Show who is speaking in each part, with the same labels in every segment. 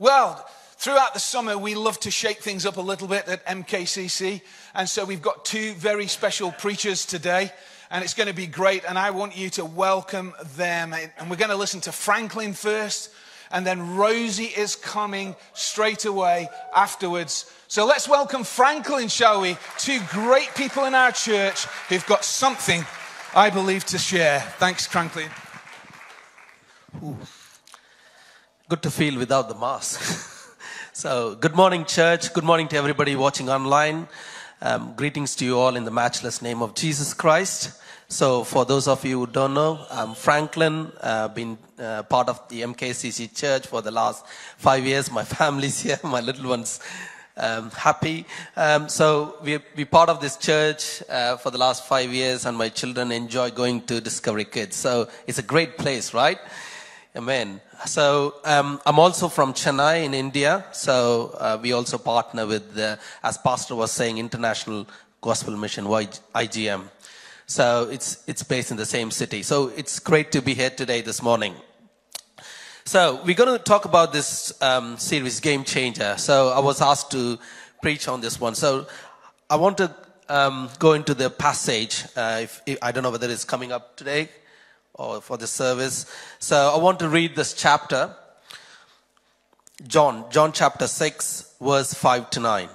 Speaker 1: Well, throughout the summer, we love to shake things up a little bit at MKCC. And so we've got two very special preachers today. And it's going to be great. And I want you to welcome them. And we're going to listen to Franklin first. And then Rosie is coming straight away afterwards. So let's welcome Franklin, shall we? Two great people in our church who've got something, I believe, to share. Thanks, Franklin.
Speaker 2: Ooh. Good to feel without the mask. So, good morning, church. Good morning to everybody watching online. Um, greetings to you all in the matchless name of Jesus Christ. So, for those of you who don't know, I'm Franklin. I've uh, been uh, part of the MKCC church for the last five years. My family's here, my little ones. Um, happy. Um, so we we part of this church uh, for the last five years, and my children enjoy going to Discovery Kids. So it's a great place, right? Amen. So um, I'm also from Chennai in India. So uh, we also partner with, as Pastor was saying, International Gospel Mission (IGM). So it's it's based in the same city. So it's great to be here today this morning. So we're going to talk about this um, series, Game Changer. So I was asked to preach on this one. So I want to um, go into the passage. Uh, if, if, I don't know whether it's coming up today or for the service. So I want to read this chapter. John, John chapter 6, verse 5 to 9.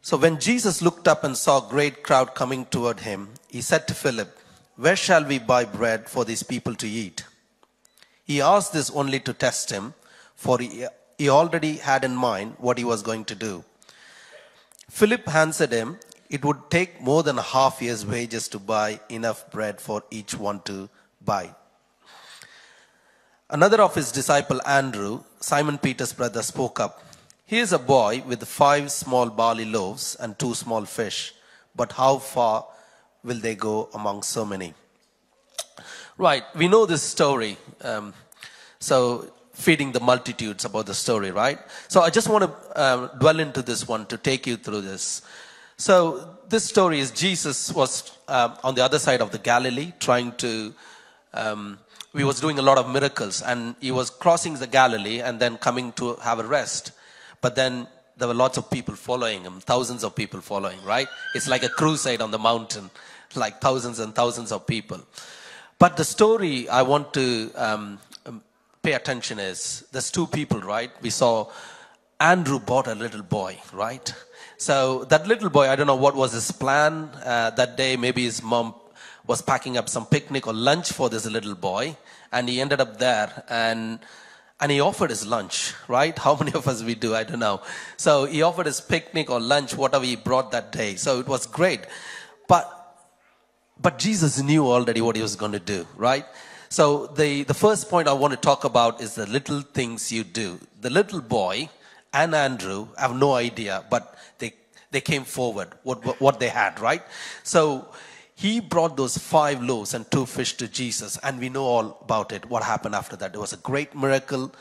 Speaker 2: So when Jesus looked up and saw a great crowd coming toward him, he said to Philip, Where shall we buy bread for these people to eat? He asked this only to test him, for he, he already had in mind what he was going to do. Philip answered him, it would take more than a half year's wages to buy enough bread for each one to buy. Another of his disciple, Andrew, Simon Peter's brother, spoke up. He is a boy with five small barley loaves and two small fish, but how far will they go among so many? Right, we know this story. Um, so, feeding the multitudes about the story, right? So, I just want to uh, dwell into this one to take you through this. So this story is Jesus was uh, on the other side of the Galilee trying to, um, he was doing a lot of miracles and he was crossing the Galilee and then coming to have a rest. But then there were lots of people following him, thousands of people following, right? It's like a crusade on the mountain, like thousands and thousands of people. But the story I want to um, um pay attention is there's two people, right? We saw Andrew bought a little boy, right? So that little boy, I don't know what was his plan uh, that day. Maybe his mom was packing up some picnic or lunch for this little boy, and he ended up there and and he offered his lunch. Right? How many of us we do? I don't know. So he offered his picnic or lunch, whatever he brought that day. So it was great, but but Jesus knew already what he was going to do. Right? So the the first point I want to talk about is the little things you do. The little boy and Andrew I have no idea, but they, they came forward, what, what they had, right? So he brought those five loaves and two fish to Jesus, and we know all about it, what happened after that. It was a great miracle.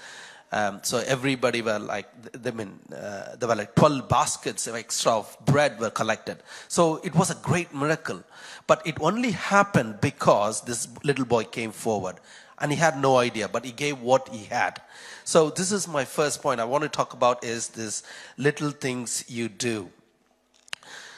Speaker 2: Um, so everybody were like, I mean, uh, there were like 12 baskets of extra of bread were collected. So it was a great miracle. But it only happened because this little boy came forward and he had no idea, but he gave what he had. So this is my first point I want to talk about is this little things you do.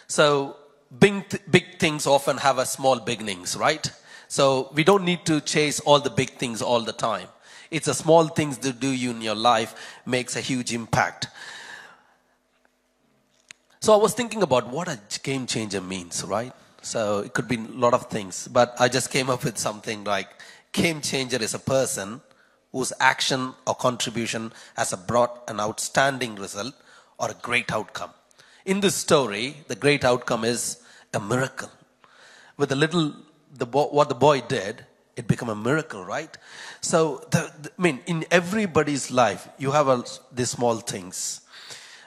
Speaker 2: So big, th- big things often have a small beginnings, right? So we don't need to chase all the big things all the time. It's the small things that do you in your life makes a huge impact. So I was thinking about what a game changer means, right? So it could be a lot of things, but I just came up with something like game changer is a person whose action or contribution has brought an outstanding result or a great outcome. In this story, the great outcome is a miracle. With the little, the what the boy did, it became a miracle, right? So, the, the, I mean, in everybody's life, you have a, these small things.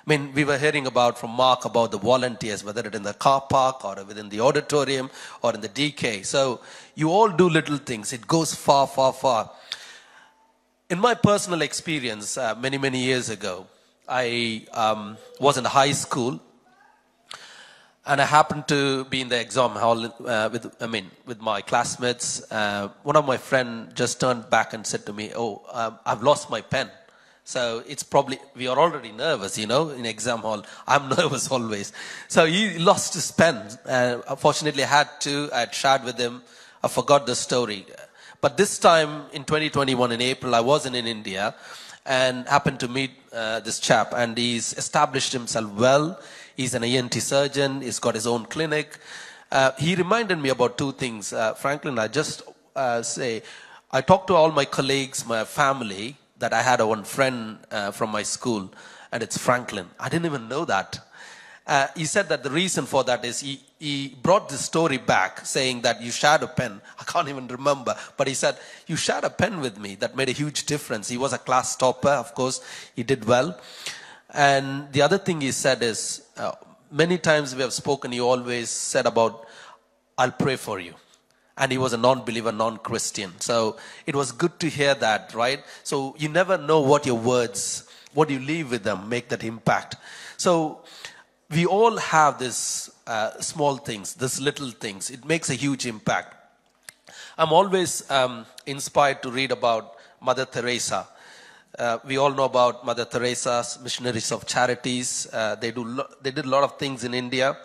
Speaker 2: I mean, we were hearing about from Mark about the volunteers, whether it's in the car park or within the auditorium or in the DK. So you all do little things. It goes far, far, far. In my personal experience, uh, many, many years ago, I um, was in high school and I happened to be in the exam hall uh, with, I mean, with my classmates. Uh, one of my friend just turned back and said to me, "Oh, um, I've lost my pen." So it's probably we are already nervous, you know, in exam hall. I'm nervous always. So he lost his pen. Uh, unfortunately, I had to. I had shared with him. I forgot the story. But this time in 2021 in April, I wasn't in India and happened to meet uh, this chap, and he's established himself well. He's an ENT surgeon. He's got his own clinic. Uh, he reminded me about two things. Uh, Franklin, I just uh, say, I talked to all my colleagues, my family, that I had a one friend uh, from my school, and it's Franklin. I didn't even know that. Uh, he said that the reason for that is he, he brought this story back saying that you shared a pen. I can't even remember, but he said, You shared a pen with me that made a huge difference. He was a class topper, of course, he did well. And the other thing he said is, uh, many times we have spoken, he always said about, I'll pray for you. And he was a non believer, non Christian. So it was good to hear that, right? So you never know what your words, what you leave with them, make that impact. So we all have this uh, small things, this little things. It makes a huge impact. I'm always um, inspired to read about Mother Teresa. Uh, we all know about Mother Teresa's missionaries of charities. Uh, they do lo- they did a lot of things in India.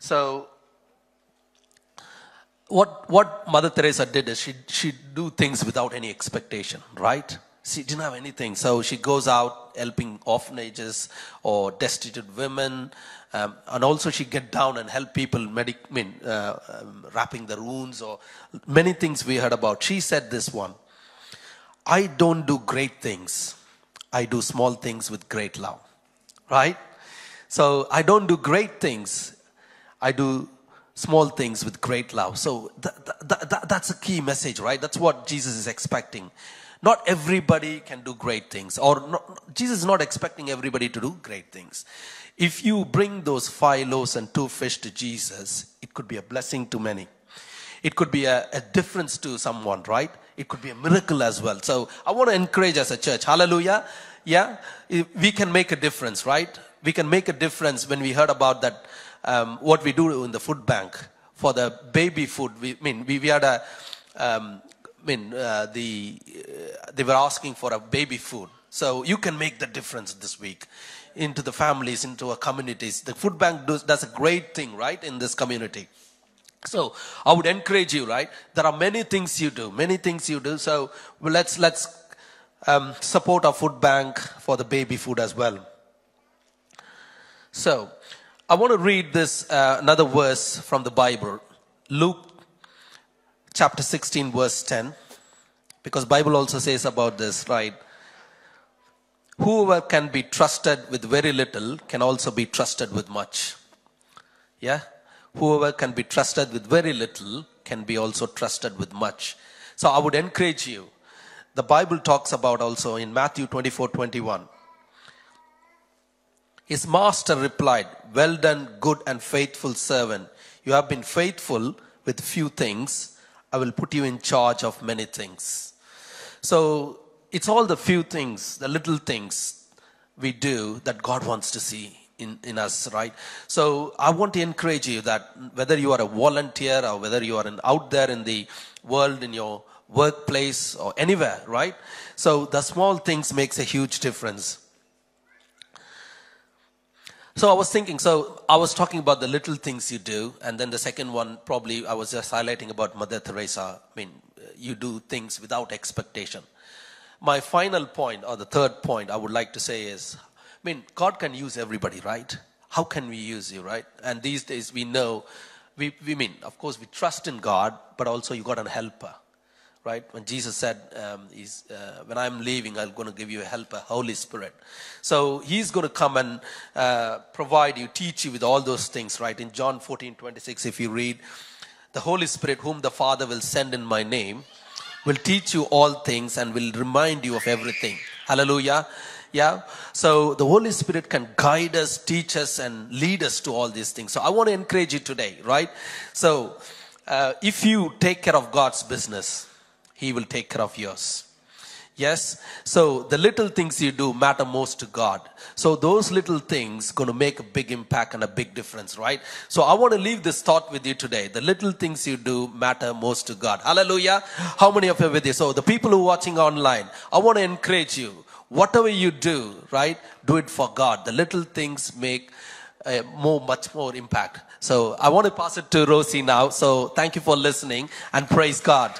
Speaker 2: So what what Mother Teresa did is she she do things without any expectation, right? She didn't have anything, so she goes out helping orphanages or destitute women, um, and also she get down and help people, medic, I mean, uh, um, wrapping the wounds or many things we heard about. She said this one: "I don't do great things; I do small things with great love." Right? So I don't do great things; I do small things with great love. So th- th- th- that's a key message, right? That's what Jesus is expecting. Not everybody can do great things, or not, Jesus is not expecting everybody to do great things. If you bring those five loaves and two fish to Jesus, it could be a blessing to many. It could be a, a difference to someone, right? It could be a miracle as well. So I want to encourage as a church, hallelujah. Yeah, we can make a difference, right? We can make a difference when we heard about that um, what we do in the food bank for the baby food. We I mean we, we had a um, I mean uh, the uh, they were asking for a baby food. So you can make the difference this week into the families, into our communities. The food bank does, does a great thing, right, in this community. So I would encourage you, right? There are many things you do, many things you do. So let's let's um, support our food bank for the baby food as well. So I want to read this uh, another verse from the Bible, Luke chapter 16, verse 10, because Bible also says about this, right? Whoever can be trusted with very little can also be trusted with much. Yeah? Whoever can be trusted with very little can be also trusted with much. So I would encourage you. The Bible talks about also in Matthew 24 21. His master replied, Well done, good and faithful servant. You have been faithful with few things. I will put you in charge of many things. So it's all the few things, the little things we do that God wants to see in, in us, right? So I want to encourage you that whether you are a volunteer or whether you are in, out there in the world, in your workplace or anywhere, right? So the small things makes a huge difference. So I was thinking, so I was talking about the little things you do, and then the second one, probably I was just highlighting about Mother Teresa. I mean, uh, you do things without expectation. My final point, or the third point I would like to say is, I mean, God can use everybody, right? How can we use you, right? And these days we know, we, we mean, of course, we trust in God, but also you got a helper right? When Jesus said, um, uh, when I'm leaving, I'm going to give you a helper, Holy Spirit. So he's going to come and uh, provide you, teach you with all those things, right? In John 14, 26, if you read, the Holy Spirit, whom the Father will send in my name, will teach you all things and will remind you of everything. Hallelujah. Yeah. So the Holy Spirit can guide us, teach us, and lead us to all these things. So I want to encourage you today, right? So uh, if you take care of God's business, he will take care of yours. Yes. So the little things you do matter most to God. So those little things going to make a big impact and a big difference, right? So I want to leave this thought with you today. The little things you do matter most to God. Hallelujah. How many of you are with you? So the people who are watching online, I want to encourage you. Whatever you do, right? Do it for God. The little things make uh, more, much more impact. So I want to pass it to Rosie now. So thank you for listening and praise God.